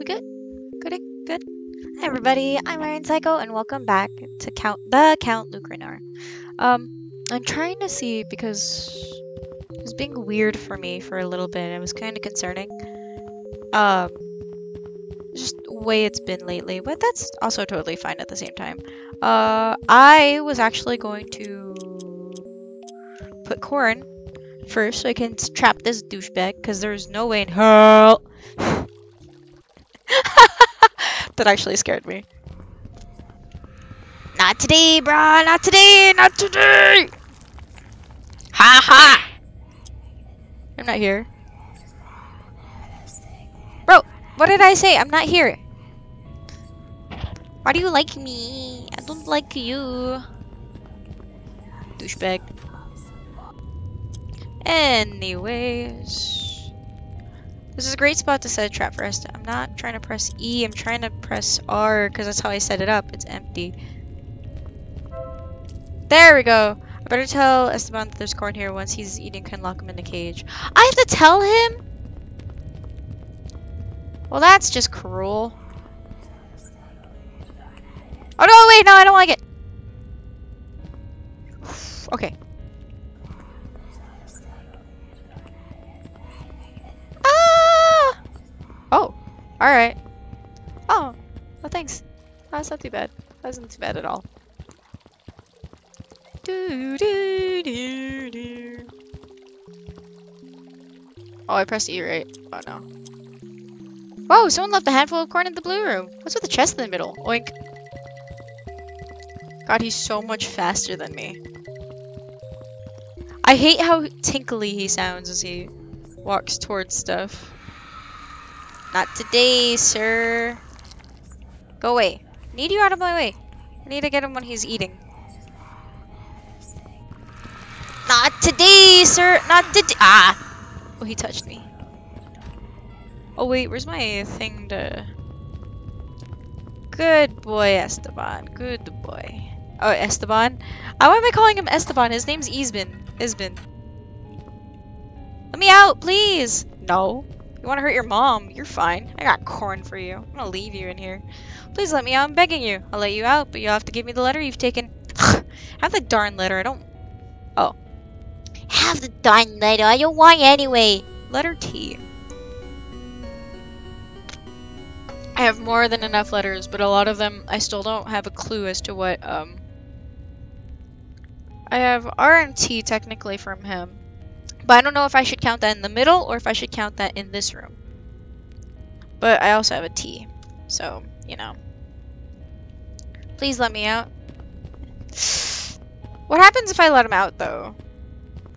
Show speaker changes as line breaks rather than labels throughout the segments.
We good? Good? Good? Hi everybody, I'm Iron Psycho and welcome back to Count the Count Lucrinar. Um, I'm trying to see because it was being weird for me for a little bit. It was kind of concerning. Um, just way it's been lately, but that's also totally fine at the same time. Uh, I was actually going to put corn first so I can trap this douchebag because there's no way in hell that actually scared me. Not today, brah! Not today! Not today! Ha ha! I'm not here. Bro, what did I say? I'm not here. Why do you like me? I don't like you. Douchebag. Anyways. This is a great spot to set a trap for us. I'm not trying to press E, I'm trying to press R because that's how I set it up. It's empty. There we go. I better tell Esteban that there's corn here. Once he's eating, can lock him in the cage. I have to tell him? Well, that's just cruel. Oh no, wait, no, I don't like it. okay. Alright. Oh, well thanks. That's not too bad. That wasn't too bad at all. Do, do, do, do. Oh, I pressed E right. Oh no. Whoa, someone left a handful of corn in the blue room. What's with the chest in the middle? Oink. God, he's so much faster than me. I hate how tinkly he sounds as he walks towards stuff. Not today, sir. Go away. Need you out of my way. I need to get him when he's eating. Not today, sir. Not today. Ah. Oh, he touched me. Oh, wait. Where's my thing to... Good boy, Esteban. Good boy. Oh, Esteban? Why am I calling him Esteban? His name's Esben. Esben. Let me out, please! No. You want to hurt your mom? You're fine. I got corn for you. I'm gonna leave you in here. Please let me out. I'm begging you. I'll let you out, but you'll have to give me the letter you've taken. have the darn letter. I don't... Oh. Have the darn letter. I don't want it anyway. Letter T. I have more than enough letters, but a lot of them I still don't have a clue as to what, um... I have R and T technically from him. But I don't know if I should count that in the middle or if I should count that in this room. But I also have a T. So, you know. Please let me out. What happens if I let him out, though?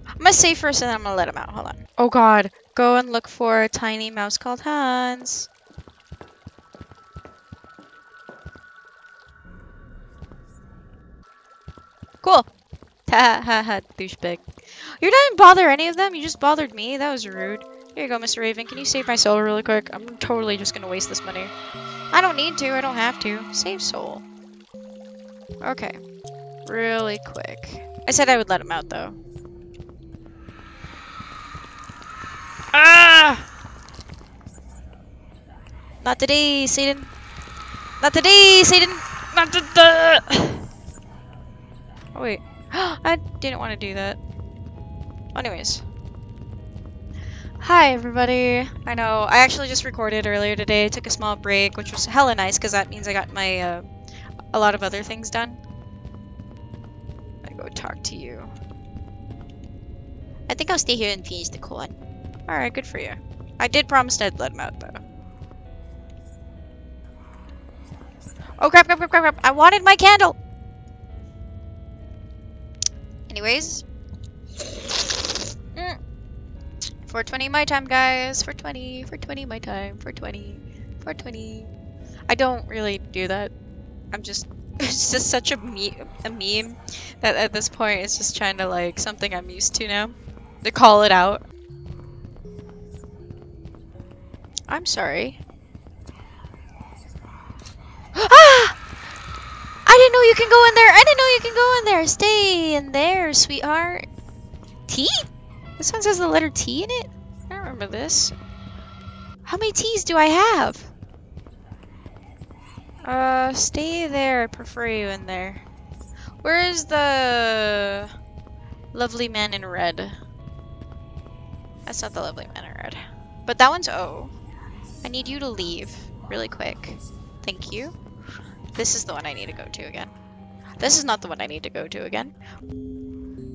I'm gonna save first and then I'm gonna let him out. Hold on. Oh god. Go and look for a tiny mouse called Hans. Cool. Ha ha ha, douchebag. You didn't bother any of them? You just bothered me? That was rude. Here you go, Mr. Raven. Can you save my soul really quick? I'm totally just gonna waste this money. I don't need to. I don't have to. Save soul. Okay. Really quick. I said I would let him out, though. Ah! Not today, Satan. Not today, Satan. Not today. Oh, wait. I didn't want to do that. Anyways. Hi, everybody. I know, I actually just recorded earlier today. took a small break, which was hella nice, because that means I got my, uh, a lot of other things done. I go talk to you. I think I'll stay here and finish the corn. Alright, good for you. I did promise I'd let him out, though. Oh, crap, crap, crap, crap, crap. I wanted my candle! Anyways. 420 my time, guys. 420, 420 my time. 420, 420. I don't really do that. I'm just, it's just such a, me a meme that at this point it's just trying to like, something I'm used to now. To call it out. I'm sorry. ah! I didn't know you can go in there. I didn't know you can go in there. Stay in there, sweetheart. T? This one says the letter T in it? I remember this. How many T's do I have? Uh, stay there. I prefer you in there. Where is the lovely man in red? That's not the lovely man in red. But that one's O. I need you to leave really quick. Thank you. This is the one I need to go to again. This is not the one I need to go to again.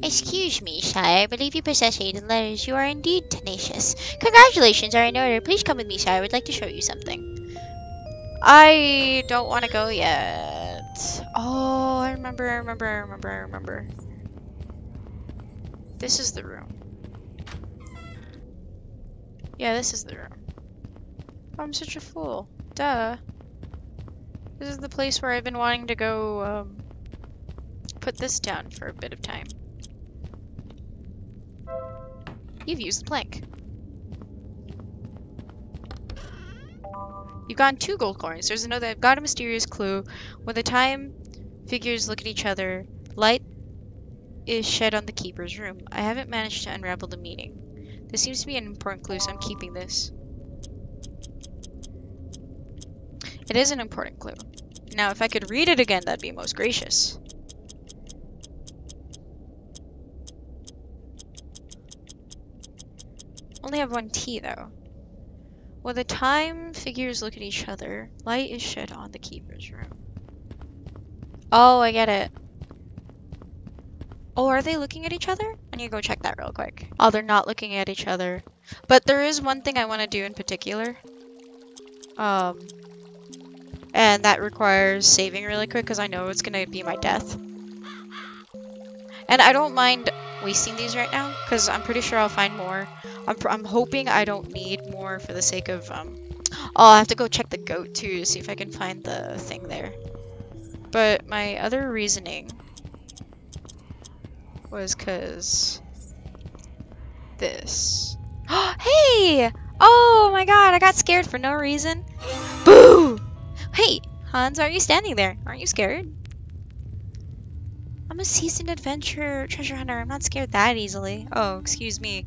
Excuse me, sire. I believe you possess eight letters. You are indeed tenacious. Congratulations are in order. Please come with me, sire. I would like to show you something.
I don't want to go yet. Oh, I remember, I remember, I remember, I remember. This is the room. Yeah, this is the room. Oh, I'm such a fool. Duh. This is the place where I've been wanting to go, um, put this down for a bit of time. You've used the plank. You've gotten two gold coins. There's another. I've got a mysterious clue. When the time figures look at each other, light is shed on the keeper's room. I haven't managed to unravel the meaning. This seems to be an important clue, so I'm keeping this. It is an important clue. Now, if I could read it again, that'd be most gracious. Only have one T, though. When the time figures look at each other, light is shed on the keeper's room. Oh, I get it. Oh, are they looking at each other? I need to go check that real quick. Oh, they're not looking at each other. But there is one thing I want to do in particular. Um, and that requires saving really quick because I know it's going to be my death. And I don't mind wasting these right now because I'm pretty sure I'll find more. I'm, I'm hoping I don't need more for the sake of, um, oh, i have to go check the goat too to see if I can find the thing there. But my other reasoning was because this. hey! Oh my god, I got scared for no reason. Boo! Hey, Hans, are you standing there? Aren't you scared? I'm a seasoned adventurer treasure hunter. I'm not scared that easily. Oh, excuse me.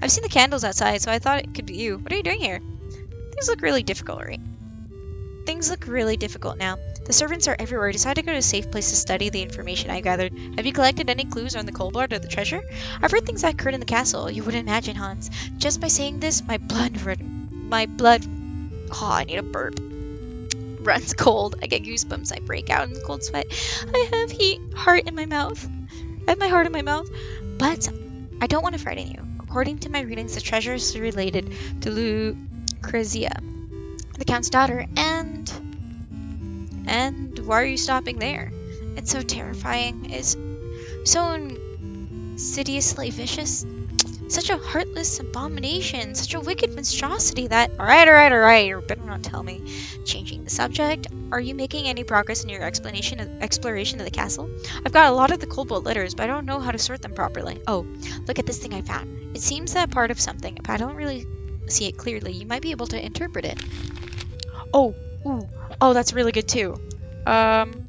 I've seen the candles outside, so I thought it could be you. What are you doing here? Things look really difficult, right? Things look really difficult now. The servants are everywhere. I decided to go to a safe place to study the information I gathered. Have you collected any clues on the Kobold or the treasure? I've heard things that occurred in the castle. You wouldn't imagine, Hans. Just by saying this, my blood... My blood... Oh, I need a burp runs cold. I get goosebumps. I break out in cold sweat. I have heat, heart in my mouth. I have my heart in my mouth. But I don't want to frighten you. According to my readings, the treasure is related to Lucrezia, the Count's daughter, and... And why are you stopping there? It's so terrifying. It's so insidiously vicious. Such a heartless abomination, such a wicked monstrosity that... Alright, alright, alright, you better not tell me. Changing the subject, are you making any progress in your explanation of, exploration of the castle? I've got a lot of the Kobold letters, but I don't know how to sort them properly. Oh, look at this thing I found. It seems that part of something, but I don't really see it clearly. You might be able to interpret it. Oh, ooh, oh, that's really good too. Um,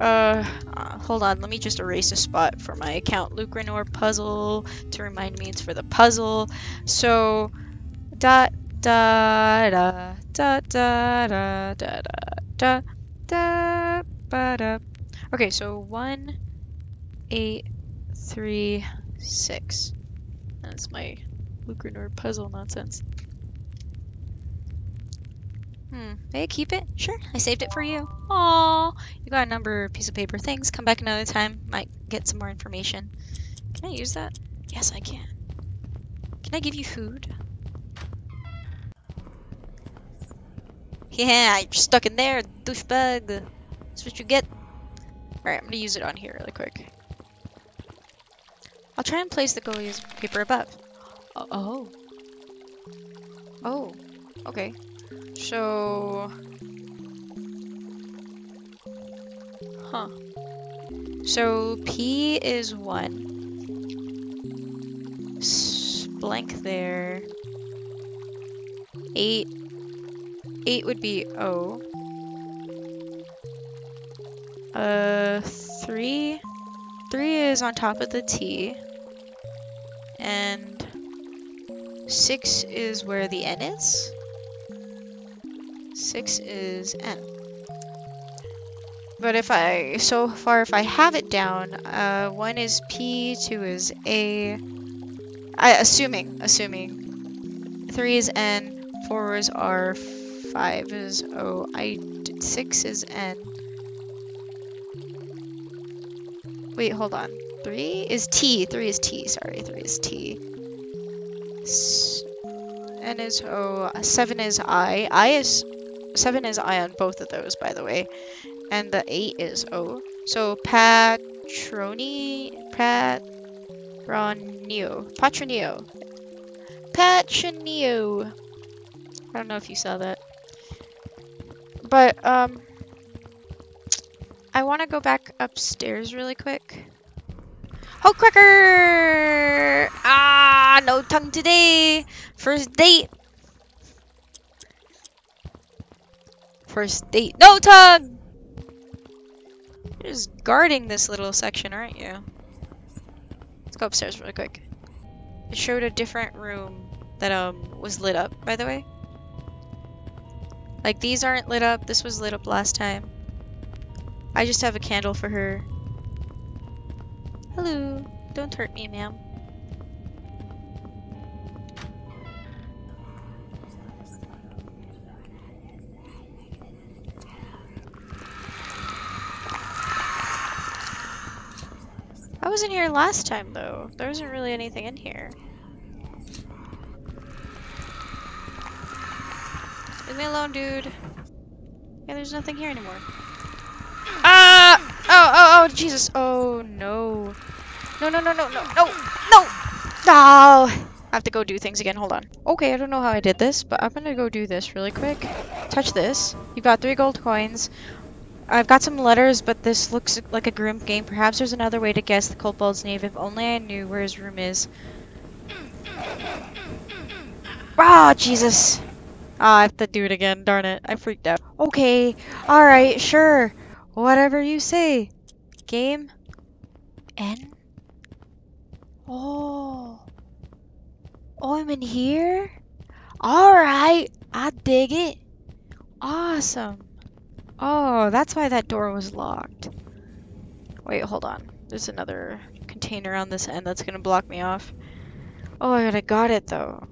uh, uh, hold on, let me just erase a spot for my Count Lucrinor puzzle to remind me it's for the puzzle. So, da da da da da da da da da da da. Okay, so one, eight, three, six. That's my Lucrinor puzzle nonsense. Hmm, may I keep it? Sure, I saved it for you. Aww, you got a number of piece of paper. Thanks, come back another time. Might get some more information. Can I use that? Yes, I can. Can I give you food? Yeah, you're stuck in there, douchebag. That's what you get. Alright, I'm gonna use it on here really quick. I'll try and place the Gulia's paper above. Oh. Oh. Okay. So... Huh. So P is 1. S blank there. 8. 8 would be O. Uh, 3. 3 is on top of the T. And 6 is where the N is. 6 is N. But if I, so far, if I have it down, uh, one is P, two is A, I, assuming, assuming, three is N, four is R, five is O, I, six is N. Wait, hold on. Three is T, three is T, sorry, three is T. S N is O, 7 is I, I is, seven is I on both of those, by the way and the 8 is O. So Patroni, Patronio, Patronio, Patronio. I don't know if you saw that. But, um, I want to go back upstairs really quick. Oh, cracker! Ah, no tongue today. First date. First date. No tongue! You're just guarding this little section, aren't you? Let's go upstairs really quick. It showed a different room that um was lit up, by the way. Like these aren't lit up. This was lit up last time. I just have a candle for her. Hello. Don't hurt me, ma'am. I wasn't here last time, though. There wasn't really anything in here. Leave me alone, dude. Yeah, there's nothing here anymore. Ah! Oh, oh, oh, Jesus. Oh, no. No, no, no, no, no, no, no! No! I have to go do things again. Hold on. Okay, I don't know how I did this, but I'm gonna go do this really quick. Touch this. You've got three gold coins. I've got some letters, but this looks like a grim game. Perhaps there's another way to guess the kobold's name if only I knew where his room is. Ah, oh, Jesus. Ah, oh, I have to do it again. Darn it. I freaked out. Okay. Alright, sure. Whatever you say. Game. N? Oh. Oh, I'm in here? Alright. I dig it. Awesome. Oh, that's why that door was locked. Wait, hold on. There's another container on this end that's gonna block me off. Oh, I got it though.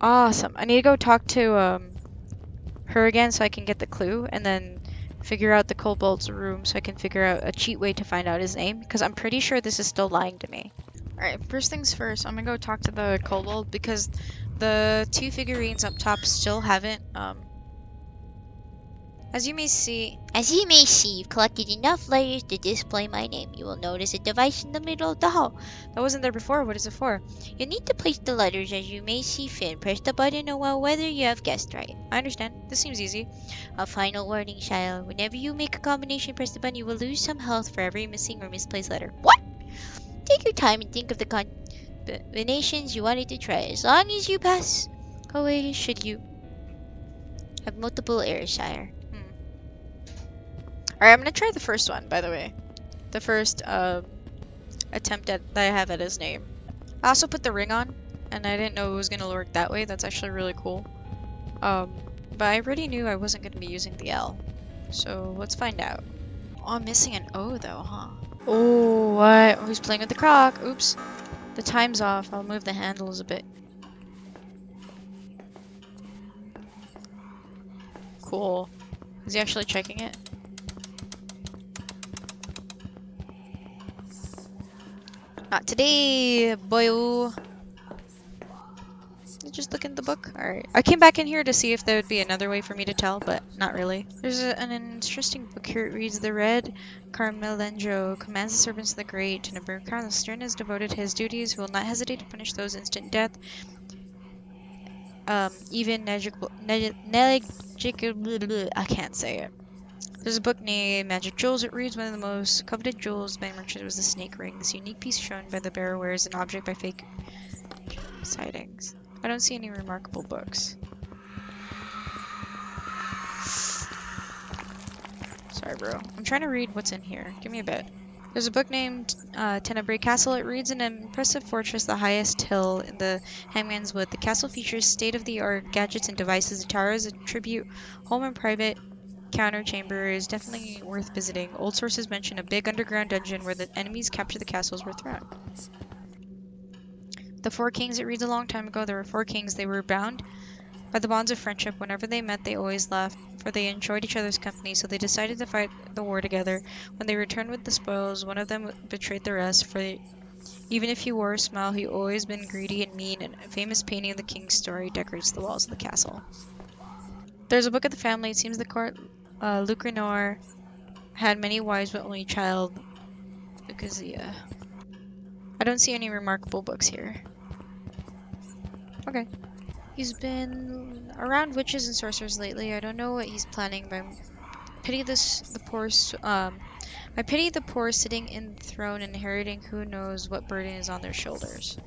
Awesome. I need to go talk to um her again so I can get the clue and then figure out the kobold's room so I can figure out a cheat way to find out his name because I'm pretty sure this is still lying to me. Alright, first things first, I'm gonna go talk to the kobold because the two figurines up top still haven't um as you may see,
as you may see, you've collected enough layers to display my name. You will notice a device in the middle of the hall.
That wasn't there before. What is it for?
You need to place the letters as you may see fit. Press the button and well whether you have guessed right.
I understand. This seems easy.
A final warning, child. Whenever you make a combination, press the button, you will lose some health for every missing or misplaced letter. What? Take your time and think of the combinations you wanted to try. As long as you pass away, should you have multiple errors, sire.
Alright, I'm gonna try the first one, by the way. The first um, attempt at that I have at his name. I also put the ring on, and I didn't know it was gonna work that way. That's actually really cool. Um, but I already knew I wasn't gonna be using the L. So let's find out. Oh, I'm missing an O though, huh? Oh, what? Who's playing with the croc? Oops. The time's off. I'll move the handles a bit. Cool. Is he actually checking it? Not today, boyo. Just look in the book. Alright. I came back in here to see if there would be another way for me to tell, but not really. There's a, an interesting book here. It reads, The Red Carmelendro commands the servants of the great to number Carlos Stern has devoted his duties, will not hesitate to punish those instant death. Um, even negligible, I can't say it. There's a book named Magic Jewels. It reads one of the most coveted jewels by merchants was the snake ring. This unique piece shown by the bearer wears an object by fake sightings. I don't see any remarkable books. Sorry, bro. I'm trying to read what's in here. Give me a bit. There's a book named uh, Tenebrae Castle. It reads an impressive fortress, the highest hill in the Hangman's Wood. The castle features state-of-the-art gadgets and devices. The tower is a tribute, home and private encounter chamber is definitely worth visiting. Old sources mention a big underground dungeon where the enemies capture the castles were thrown. The four kings, it reads a long time ago, there were four kings. They were bound by the bonds of friendship. Whenever they met, they always laughed, for they enjoyed each other's company, so they decided to fight the war together. When they returned with the spoils, one of them betrayed the rest, for even if he wore a smile, he always been greedy and mean, and a famous painting of the king's story decorates the walls of the castle. There's a book of the family. It seems the court, uh, Lucrenor, had many wives but only child, Lucrezia. I don't see any remarkable books here. Okay. He's been around witches and sorcerers lately. I don't know what he's planning, but I pity this the poor. Um, I pity the poor sitting in the throne, inheriting who knows what burden is on their shoulders.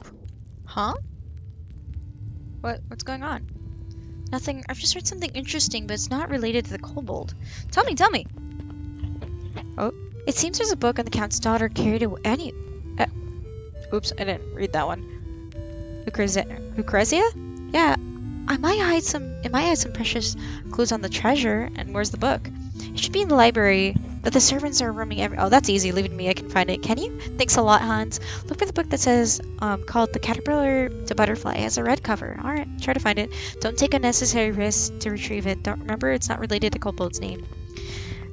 Huh? What? What's going on? Nothing. I've just read something interesting, but it's not related to the kobold. Tell me, tell me. Oh, it seems there's a book on the count's daughter carried away. Any. Uh, oops, I didn't read that one. Lucrezia? Lucrezia? Yeah, I might hide some. It might hide some precious clues on the treasure. And where's the book? It should be in the library. But the servants are roaming every. Oh, that's easy. Leave it to me. I can find it. Can you? Thanks a lot, Hans. Look for the book that says um, called "The Caterpillar to Butterfly." It has a red cover. All right, try to find it. Don't take unnecessary risks to retrieve it. Don't remember it's not related to Kobold's name.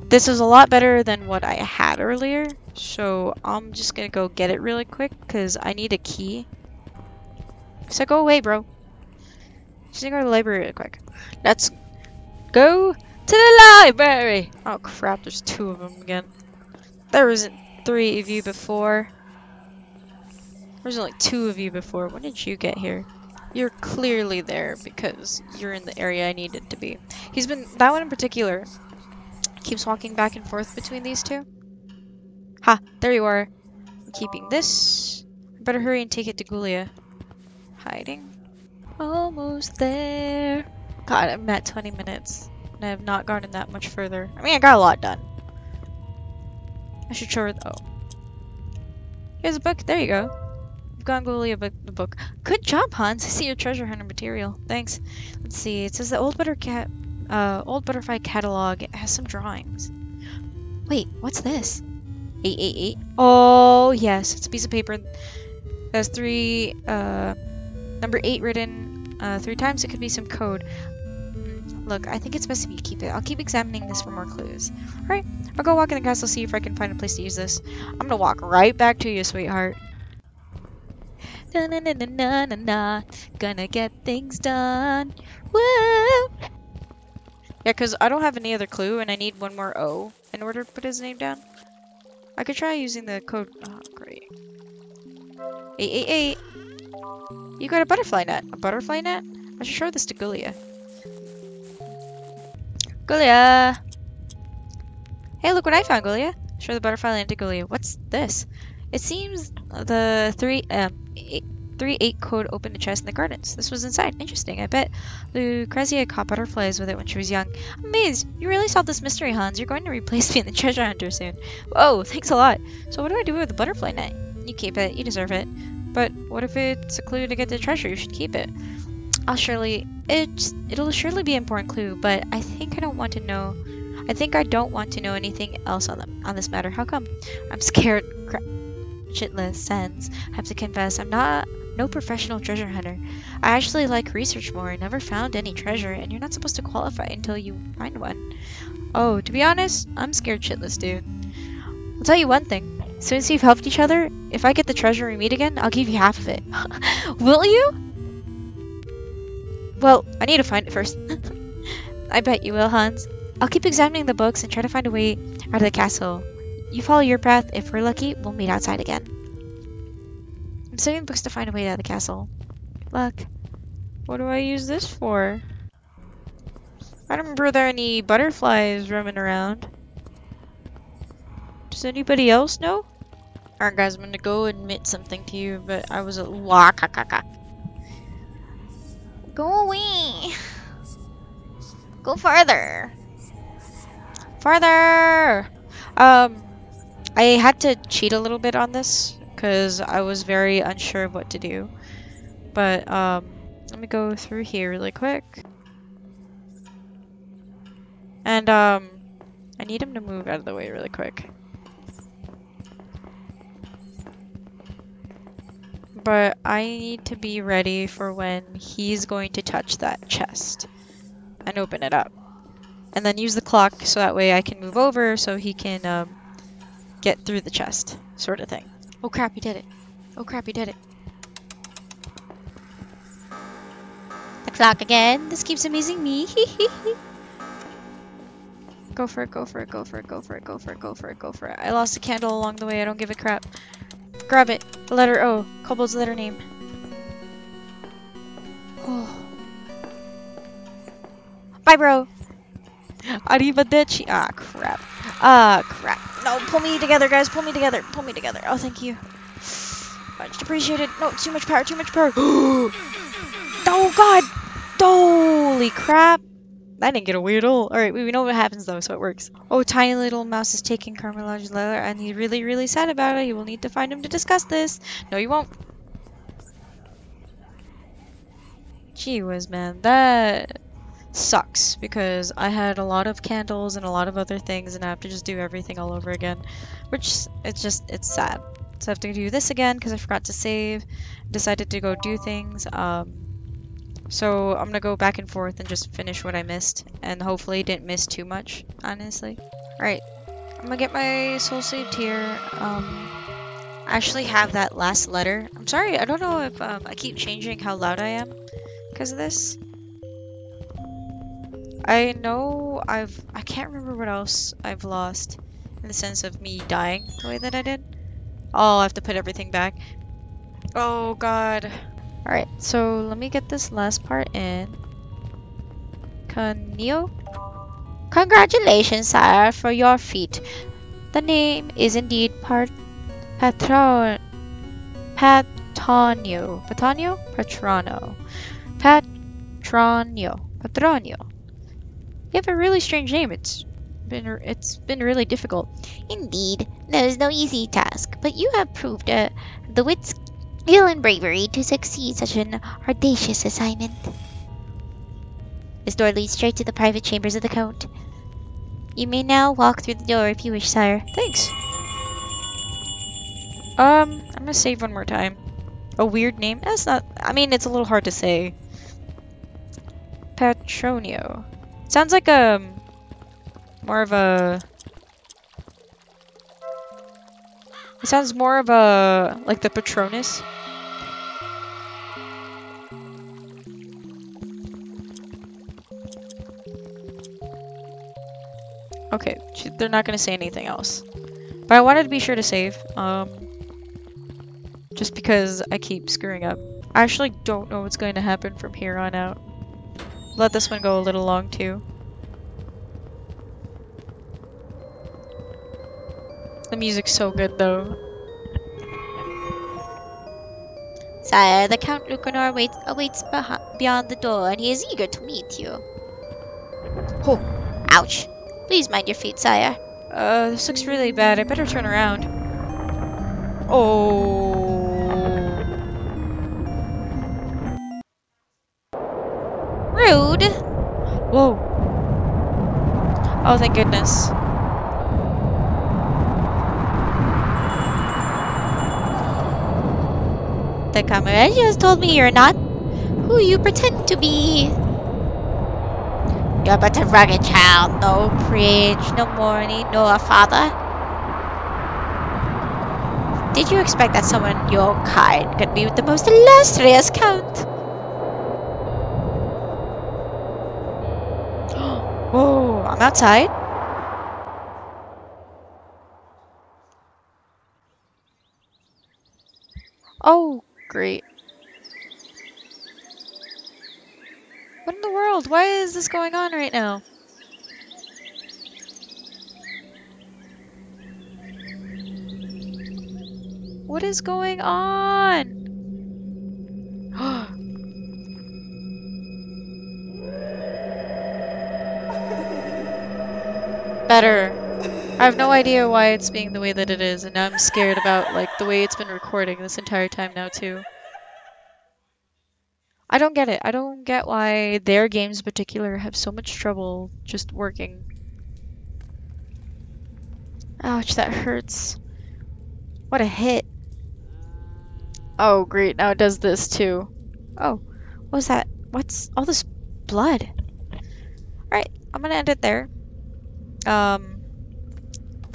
This is a lot better than what I had earlier, so I'm just gonna go get it really quick because I need a key. So go away, bro. Just gonna go to the library really quick. Let's go to the library! Oh crap, there's two of them again. There wasn't three of you before. There's only two of you before. When did you get here? You're clearly there because you're in the area I needed to be. He's been, that one in particular, keeps walking back and forth between these two. Ha, there you are. I'm keeping this. Better hurry and take it to Gulia. Hiding. Almost there. God, I'm at 20 minutes. And I have not gotten that much further. I mean, I got a lot done. I should show her. Oh. Here's a book. There you go. You've gone book, the book. Good job, Hans. I see your treasure hunter material. Thanks. Let's see. It says the old buttercat, uh, old butterfly catalog it has some drawings. Wait, what's this? 888. Oh, yes. It's a piece of paper. It has three, uh, number 8 written uh, three times. It could be some code. Look, I think it's best if you keep it. I'll keep examining this for more clues. Alright, I'll go walk in the castle, see if I can find a place to use this. I'm gonna walk right back to you, sweetheart. Na na na na na na. Gonna get things done. Woo! Yeah, because I don't have any other clue, and I need one more O in order to put his name down. I could try using the code. Oh, great. 888. You got a butterfly net. A butterfly net? I should show this to Gulia. Gulia! Hey, look what I found, Gulia. Show the butterfly to Gulia. What's this? It seems the 3 um, eight, 3 8 code opened a chest in the gardens. This was inside. Interesting. I bet Lucrezia caught butterflies with it when she was young. I'm amazed. You really solved this mystery, Hans. You're going to replace me in the treasure hunter soon. Oh, thanks a lot. So what do I do with the butterfly net? You keep it. You deserve it. But what if it's a clue to get the treasure? You should keep it. I'll surely... It's, it'll surely be an important clue, but I think I don't want to know... I think I don't want to know anything else on them on this matter. How come? I'm scared shitless sense. I have to confess, I'm not no professional treasure hunter. I actually like research more. I never found any treasure, and you're not supposed to qualify until you find one. Oh, to be honest, I'm scared shitless, dude. I'll tell you one thing. Since you've helped each other, if I get the treasure we meet again, I'll give you half of it. Will you? Well, I need to find it first. I bet you will, Hans. I'll keep examining the books and try to find a way out of the castle. You follow your path. If we're lucky, we'll meet outside again. I'm studying books to find a way out of the castle. Luck. What do I use this for? I don't remember there any butterflies roaming around. Does anybody else know? Alright guys, I'm gonna go admit something to you, but I was a.
Go away. Go farther.
Farther! Um, I had to cheat a little bit on this, because I was very unsure of what to do. But, um, let me go through here really quick. And, um, I need him to move out of the way really quick. But I need to be ready for when he's going to touch that chest and open it up. And then use the clock so that way I can move over so he can um, get through the chest, sort of thing. Oh crap, he did it. Oh crap, he did it.
The clock again. This keeps amusing me.
Go for it, go for it, go for it, go for it, go for it, go for it, go for it. I lost a candle along the way, I don't give a crap. Grab it. The letter O. Kobold's letter name. Oh. Bye, bro. Arrivederci. Ah, crap. Ah, crap. No, pull me together, guys. Pull me together. Pull me together. Oh, thank you. Much appreciated. No, too much power, too much power. oh, God. Holy crap. I didn't get a weird ult. Alright, we know what happens though, so it works. Oh, tiny little mouse is taking Carmelage's letter and he's really, really sad about it. You will need to find him to discuss this. No, you won't. Gee whiz, man. That sucks because I had a lot of candles and a lot of other things and I have to just do everything all over again. Which, it's just, it's sad. So I have to do this again because I forgot to save. Decided to go do things. Um, so I'm gonna go back and forth and just finish what I missed. And hopefully didn't miss too much, honestly. Alright, I'm gonna get my soul saved here. Um, I actually have that last letter. I'm sorry, I don't know if um, I keep changing how loud I am because of this. I know I've... I can't remember what else I've lost in the sense of me dying the way that I did. Oh, I have to put everything back. Oh god. Alright, so let me get this last part in. Canio?
Congratulations, sire, for your feat. The name is indeed part Patron Patonio. Patonio? Patrono. Patronio. Patronio. You have a really strange name. It's been it's been really difficult. Indeed, there is no easy task, but you have proved uh, the wits skill and bravery to succeed such an audacious assignment. This door leads straight to the private chambers of the Count. You may now walk through the door if you wish, sire.
Thanks. Um, I'm gonna save one more time. A weird name? That's not... I mean, it's a little hard to say. Patronio. Sounds like a... Um, more of a... It sounds more of a... Like the Patronus. Okay, they're not going to say anything else. But I wanted to be sure to save. Um, just because I keep screwing up. I actually don't know what's going to happen from here on out. Let this one go a little long too. The music's so good though.
Sire, the Count Lucanor awaits, awaits beyond the door and he is eager to meet you. Oh, ouch. Please mind your feet, sire.
Uh, this looks really bad. I better turn around. Oh.
Rude.
Whoa. Oh, thank goodness.
The Camarilla told me you're not who you pretend to be. You're but a rugged child, no preach, no mourning, no a father. Did you expect that someone your kind could be with the most illustrious count?
oh, I'm outside. Oh, great. What in the world? Why is this going on right now? What is going on? Better. I have no idea why it's being the way that it is, and now I'm scared about like the way it's been recording this entire time now too. I don't get it. I don't get why their games in particular have so much trouble just working. Ouch, that hurts. What a hit. Oh, great. Now it does this too. Oh, what was that? What's all this blood? Alright, I'm gonna end it there. Um,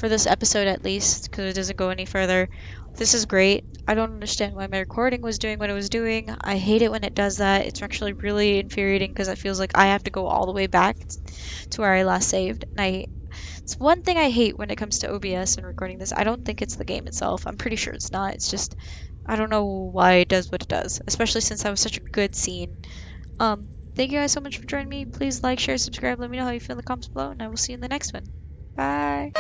for this episode at least, because it doesn't go any further. This is great. I don't understand why my recording was doing what it was doing. I hate it when it does that. It's actually really infuriating because it feels like I have to go all the way back to where I last saved. And I, it's one thing I hate when it comes to OBS and recording this. I don't think it's the game itself. I'm pretty sure it's not. It's just I don't know why it does what it does, especially since that was such a good scene. Um, thank you guys so much for joining me. Please like, share, subscribe. Let me know how you feel in the comments below, and I will see you in the next one. Bye.